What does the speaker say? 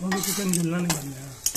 너도 그땐 논란이 많냐.